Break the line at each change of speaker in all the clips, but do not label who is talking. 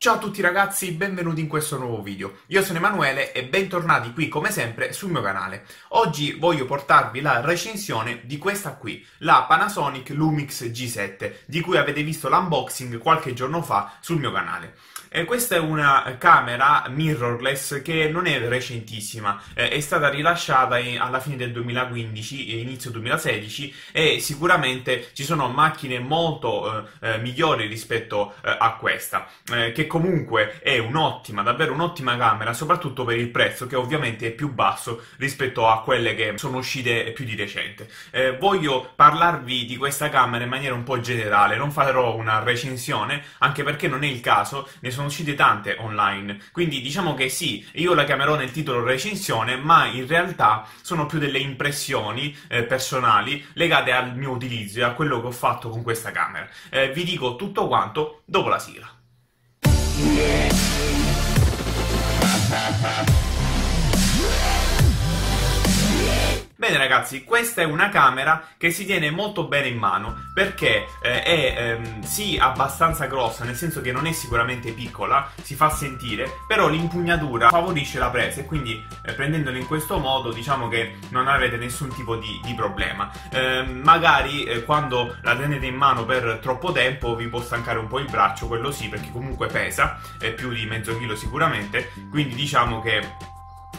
Ciao a tutti ragazzi, benvenuti in questo nuovo video. Io sono Emanuele e bentornati qui come sempre sul mio canale. Oggi voglio portarvi la recensione di questa qui, la Panasonic Lumix G7, di cui avete visto l'unboxing qualche giorno fa sul mio canale. Eh, questa è una camera mirrorless che non è recentissima, eh, è stata rilasciata in, alla fine del 2015 inizio 2016 e sicuramente ci sono macchine molto eh, eh migliori rispetto eh, a questa, eh, che comunque è un'ottima, davvero un'ottima camera, soprattutto per il prezzo che ovviamente è più basso rispetto a quelle che sono uscite più di recente. voglio parlarvi di questa camera in maniera un po' generale, non farò una recensione, anche perché non è il caso, ne sono uscite tante online, quindi diciamo che sì, io la chiamerò nel titolo recensione, ma in realtà sono più delle impressioni eh, personali legate al mio utilizzo e a quello che ho fatto con questa camera. Eh, vi dico tutto quanto dopo la sigla. Bene ragazzi, questa è una camera che si tiene molto bene in mano perché eh, è ehm, sì abbastanza grossa, nel senso che non è sicuramente piccola, si fa sentire, però l'impugnatura favorisce la presa e quindi eh, prendendola in questo modo diciamo che non avete nessun tipo di, di problema. Eh, magari quando la tenete in mano per troppo tempo vi può stancare un po' il braccio, quello sì, perché comunque pesa, è più di mezzo chilo sicuramente, quindi diciamo che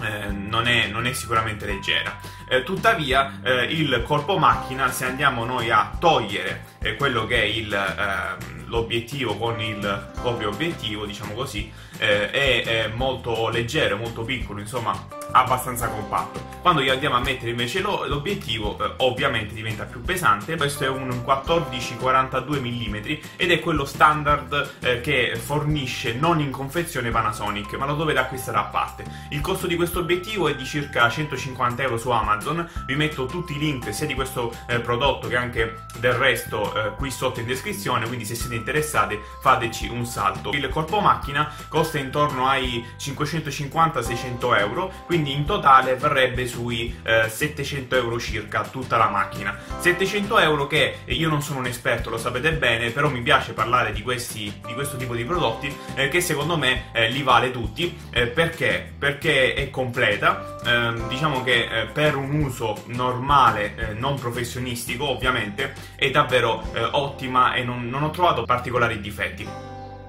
eh, non, è, non, è, sicuramente leggera. Eh, tuttavia, eh, il corpo macchina, se andiamo noi a togliere eh, quello che è il, ehm, l'obiettivo con il proprio obiettivo, diciamo così, eh, è, è molto leggero, molto piccolo, insomma abbastanza compatto. Quando gli andiamo a mettere invece lo, l'obiettivo, eh, ovviamente diventa più pesante. Questo è un 14-42 mm ed è quello standard eh, che fornisce non in confezione Panasonic, ma lo dovete acquistare a parte. Il costo di questo obiettivo è di circa 150 euro su Amazon. Vi metto tutti i link sia di questo eh, prodotto che anche del resto eh, qui sotto in descrizione, quindi se siete interessati fateci un salto. Il corpo macchina costa intorno ai 550-600 euro, quindi quindi in totale verrebbe sui eh, 700 euro circa tutta la macchina. 700 euro che io non sono un esperto, lo sapete bene, però mi piace parlare di, questi, di questo tipo di prodotti eh, che secondo me eh, li vale tutti. Eh, perché? Perché è completa, ehm, diciamo che eh, per un uso normale, eh, non professionistico ovviamente, è davvero ottima e non, non ho trovato particolari difetti.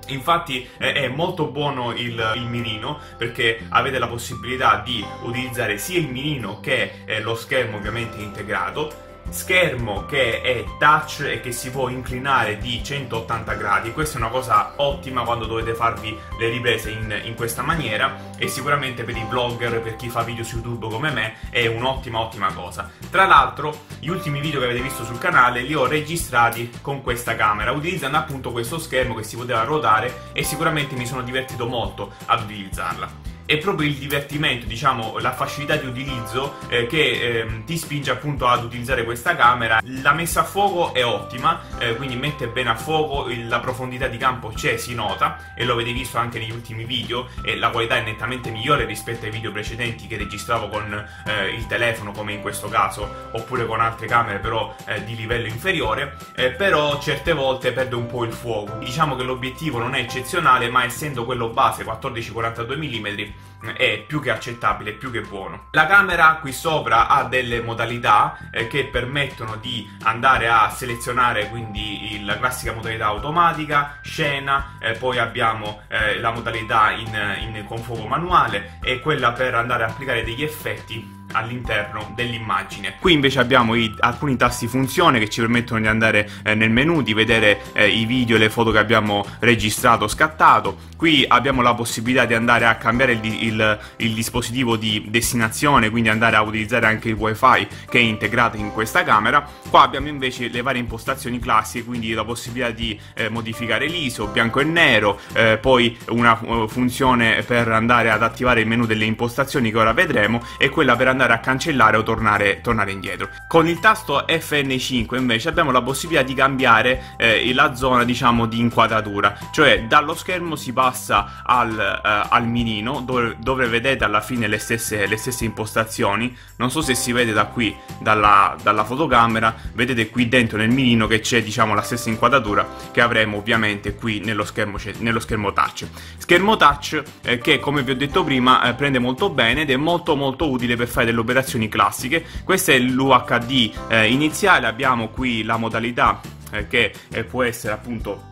Infatti è molto buono il, il, mirino perché avete la possibilità di utilizzare sia il mirino che eh, lo schermo ovviamente integrato schermo che è touch e che si può inclinare di 180 gradi. Questa è una cosa ottima quando dovete farvi le riprese in, in, questa maniera e sicuramente per i blogger per chi fa video su youtube come me è un'ottima ottima cosa. Tra l'altro gli ultimi video che avete visto sul canale li ho registrati con questa camera utilizzando appunto questo schermo che si poteva ruotare e sicuramente mi sono divertito molto ad utilizzarla è proprio il divertimento, diciamo, la facilità di utilizzo eh, che eh, ti spinge appunto ad utilizzare questa camera. La messa a fuoco è ottima, eh, quindi mette bene a fuoco, il, la profondità di campo c'è, si nota e lo avete visto anche negli ultimi video e la qualità è nettamente migliore rispetto ai video precedenti che registravo con eh, il telefono come in questo caso oppure con altre camere però eh, di livello inferiore, eh, però certe volte perde un po' il fuoco. Diciamo che l'obiettivo non è eccezionale ma essendo quello base 14-42 mm è più che accettabile, più che buono. La camera qui sopra ha delle modalità eh, che permettono di andare a selezionare quindi la classica modalità automatica, scena, eh, poi abbiamo eh, la modalità in, in, con fuoco manuale e quella per andare a applicare degli effetti all'interno dell'immagine. Qui invece abbiamo i, alcuni tasti funzione che ci permettono di andare eh, nel menu, di vedere eh, i video e le foto che abbiamo registrato, scattato. Qui abbiamo la possibilità di andare a cambiare il, il, il dispositivo di destinazione, quindi andare a utilizzare anche il wifi che è integrato in questa camera. Qua abbiamo invece le varie impostazioni classiche, quindi la possibilità di eh, modificare l'ISO, bianco e nero, eh, poi una uh, funzione per andare ad attivare il menu delle impostazioni che ora vedremo e quella per andare andare a cancellare o tornare, tornare indietro. Con il tasto FN5 invece abbiamo la possibilità di cambiare eh, la zona diciamo di inquadratura, cioè dallo schermo si passa al, eh, al minino dove, dove, vedete alla fine le stesse, le stesse, impostazioni, non so se si vede da qui dalla, dalla fotocamera, vedete qui dentro nel minino che c'è diciamo la stessa inquadratura che avremo ovviamente qui nello schermo, nello schermo touch. Schermo touch eh, che come vi ho detto prima eh, prende molto bene ed è molto molto utile per fare delle operazioni classiche. Questo è l'UHD eh, iniziale, abbiamo qui la modalità eh, che eh, può essere appunto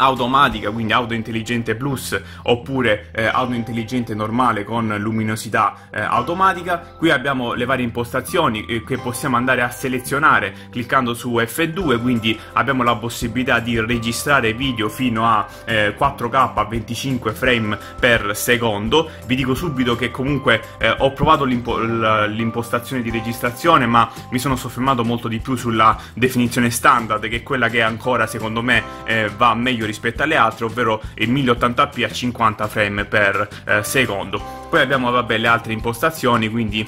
automatica, quindi auto intelligente plus oppure eh, auto intelligente normale con luminosità eh, automatica. Qui abbiamo le varie impostazioni eh, che possiamo andare a selezionare cliccando su F2, quindi abbiamo la possibilità di registrare video fino a 4K eh, a 25 frame per secondo. Vi dico subito che comunque eh, ho provato l'impo- l'impostazione di registrazione, ma mi sono soffermato molto di più sulla definizione standard, che è quella che ancora secondo me eh, va meglio rispetto alle altre, ovvero il 1080p a 50 frame per eh, secondo. Poi abbiamo vabbè, le altre impostazioni, quindi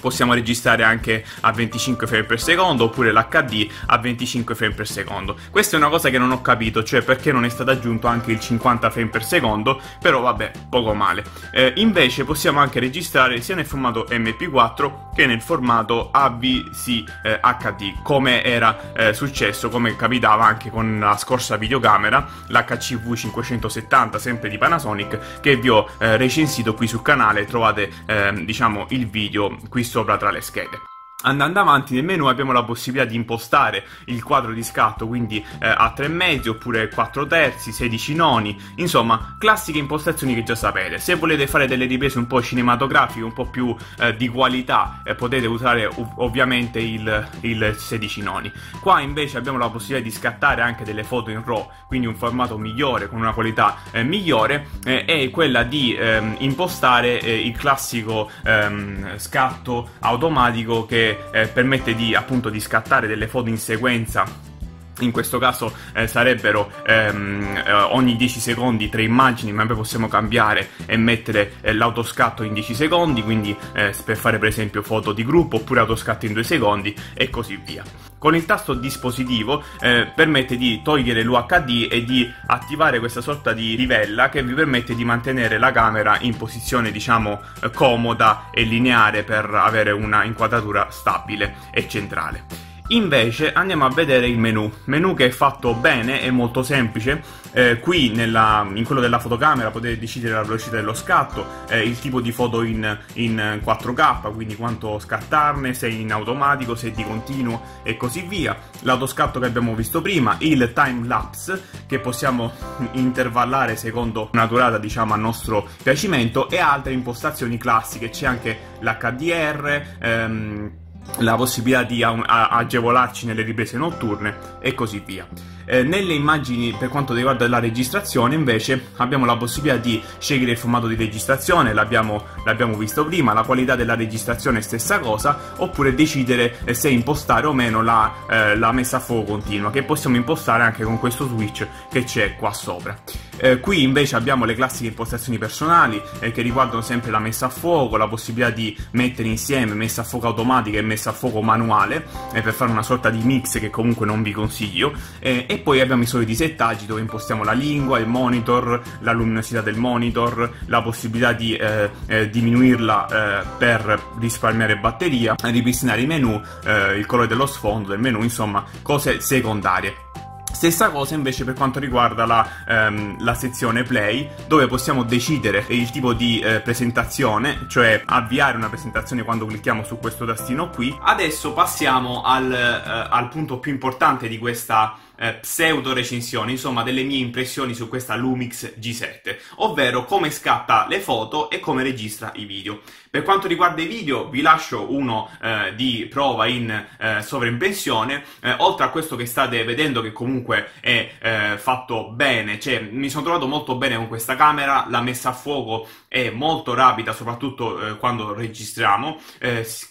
possiamo registrare anche a 25 frame per secondo oppure l'HD a 25 frame per secondo. Questa è una cosa che non ho capito, cioè perché non è stato aggiunto anche il 50 frame per secondo, però vabbè, poco male. Eh, invece possiamo anche registrare sia nel formato MP4 che nel formato AVC eh, HD, come era eh, successo, come capitava anche con la scorsa videocamera, l'HCV 570, sempre di Panasonic, che vi ho eh, recensito qui sul canale, trovate ehm, diciamo il video qui sopra tra le schede. Andando avanti nel menu abbiamo la possibilità di impostare il quadro di scatto, quindi eh, a 3 mezzi oppure 4 terzi, 16 noni, insomma classiche impostazioni che già sapete. Se volete fare delle riprese un po' cinematografiche, un po' più eh, di qualità, eh, potete usare ov- ovviamente il, il, 16 noni. Qua invece abbiamo la possibilità di scattare anche delle foto in RAW, quindi un formato migliore, con una qualità eh, migliore, eh, e quella di ehm, impostare eh, il classico ehm, scatto automatico che eh, permette di appunto di scattare delle foto in sequenza in questo caso eh, sarebbero ehm, eh, ogni 10 secondi tre immagini, ma poi possiamo cambiare e mettere eh, l'autoscatto in 10 secondi, quindi eh, per fare per esempio foto di gruppo oppure autoscatto in 2 secondi e così via. Con il tasto dispositivo eh, permette di togliere l'UHD e di attivare questa sorta di rivella che vi permette di mantenere la camera in posizione diciamo eh, comoda e lineare per avere una inquadratura stabile e centrale. Invece andiamo a vedere il menu, menu che è fatto bene, è molto semplice, eh, qui nella, in quello della fotocamera potete decidere la velocità dello scatto, eh, il tipo di foto in, in, 4K, quindi quanto scattarne, se in automatico, se di continuo e così via, l'autoscatto che abbiamo visto prima, il time lapse che possiamo intervallare secondo una durata diciamo a nostro piacimento e altre impostazioni classiche, c'è anche l'HDR, ehm, la possibilità di agevolarci nelle riprese notturne e così via. Eh, nelle immagini per quanto riguarda la registrazione invece abbiamo la possibilità di scegliere il formato di registrazione, l'abbiamo, visto prima, la qualità della registrazione è stessa cosa, oppure decidere eh, se impostare o meno la, eh, la messa a fuoco continua, che possiamo impostare anche con questo switch che c'è qua sopra. Eh, qui invece abbiamo le classiche impostazioni personali eh, che riguardano sempre la messa a fuoco, la possibilità di mettere insieme messa a fuoco automatica e messa a fuoco manuale eh, per fare una sorta di mix che comunque non vi consiglio eh, e poi abbiamo i soliti settaggi dove impostiamo la lingua, il monitor, la luminosità del monitor, la possibilità di eh, eh, diminuirla per risparmiare batteria, ripristinare i menu, il colore dello sfondo del menu, insomma cose secondarie. Stessa cosa invece per quanto riguarda la, ehm, la, sezione play, dove possiamo decidere il tipo di eh, presentazione, cioè avviare una presentazione quando clicchiamo su questo tastino qui. Adesso passiamo al, eh, al punto più importante di questa eh, pseudo recensioni, insomma delle mie impressioni su questa Lumix G7, ovvero come scatta le foto e come registra i video. Per quanto riguarda i video vi lascio uno eh, di prova in eh, sovraimpressione, eh, oltre a questo che state vedendo che comunque è eh, fatto bene, cioè mi sono trovato molto bene con questa camera, la messa a fuoco è molto rapida soprattutto quando registriamo,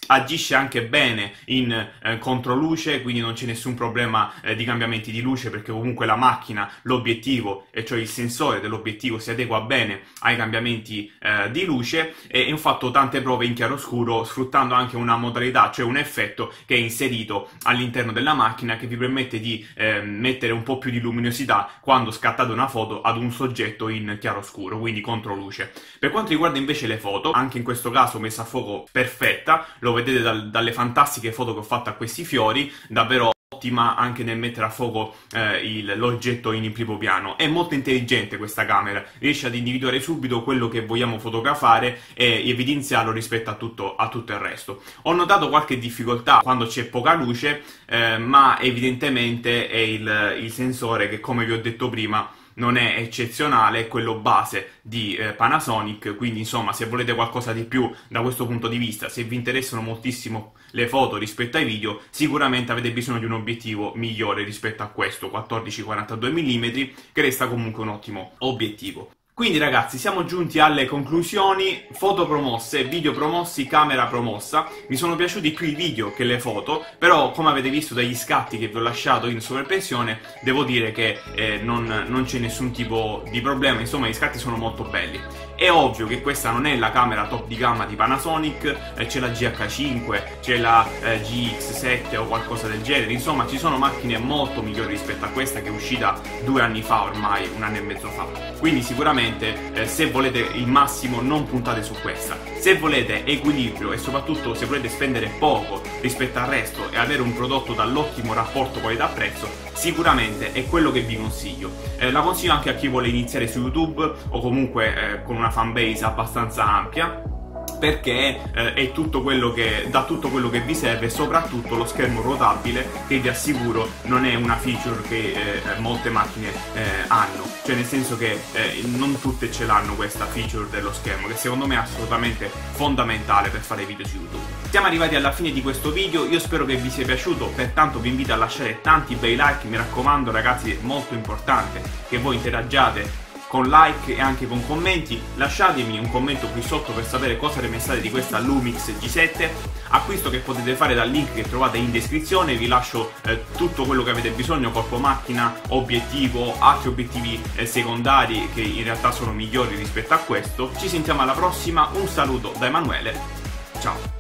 agisce anche bene in controluce, quindi non c'è nessun problema di cambiamenti di di luce perché comunque la macchina, l'obiettivo, e cioè il sensore dell'obiettivo si adegua bene ai cambiamenti eh, di luce e ho fatto tante prove in chiaroscuro sfruttando anche una modalità, cioè un effetto che è inserito all'interno della macchina che vi permette di eh, mettere un po' più di luminosità quando scattate una foto ad un soggetto in chiaroscuro, quindi contro luce. Per quanto riguarda invece le foto, anche in questo caso messa a fuoco perfetta, lo vedete dal, dalle fantastiche foto che ho fatto a questi fiori, davvero ottima anche nel mettere a fuoco eh, il, l'oggetto in primo piano. È molto intelligente questa camera, riesce ad individuare subito quello che vogliamo fotografare e evidenziarlo rispetto a tutto, a tutto il resto. Ho notato qualche difficoltà quando c'è poca luce, eh, ma evidentemente è il, il sensore che come vi ho detto prima non è eccezionale, è quello base di eh, Panasonic, quindi insomma se volete qualcosa di più da questo punto di vista, se vi interessano moltissimo le foto rispetto ai video, sicuramente avete bisogno di un obiettivo migliore rispetto a questo 14-42 mm, che resta comunque un ottimo obiettivo. Quindi ragazzi siamo giunti alle conclusioni, foto promosse, video promossi, camera promossa, mi sono piaciuti più i video che le foto, però come avete visto dagli scatti che vi ho lasciato in sovraimpressione, devo dire che eh, non, non c'è nessun tipo di problema, insomma gli scatti sono molto belli. È ovvio che questa non è la camera top di gamma di Panasonic, eh, c'è la GH5, c'è la eh, GX7 o qualcosa del genere, insomma ci sono macchine molto migliori rispetto a questa che è uscita due anni fa ormai, un anno e mezzo fa. Quindi sicuramente eh, se volete il massimo non puntate su questa. Se volete equilibrio e soprattutto se volete spendere poco rispetto al resto e avere un prodotto dall'ottimo rapporto qualità-prezzo, sicuramente è quello che vi consiglio. Eh, la consiglio anche a chi vuole iniziare su YouTube o comunque eh, con una fanbase abbastanza ampia perché eh, è tutto quello che, dà tutto quello che vi serve, soprattutto lo schermo rotabile che vi assicuro non è una feature che eh, molte macchine eh, hanno, cioè nel senso che eh, non tutte ce l'hanno questa feature dello schermo che secondo me è assolutamente fondamentale per fare video su YouTube. Siamo arrivati alla fine di questo video, io spero che vi sia piaciuto, pertanto vi invito a lasciare tanti bei like, mi raccomando ragazzi è molto importante che voi interagiate con like e anche con commenti. Lasciatemi un commento qui sotto per sapere cosa ne pensate di questa Lumix G7, acquisto che potete fare dal link che trovate in descrizione, vi lascio eh, tutto quello che avete bisogno, corpo macchina, obiettivo, altri obiettivi eh, secondari che in realtà sono migliori rispetto a questo. Ci sentiamo alla prossima, un saluto da Emanuele, ciao!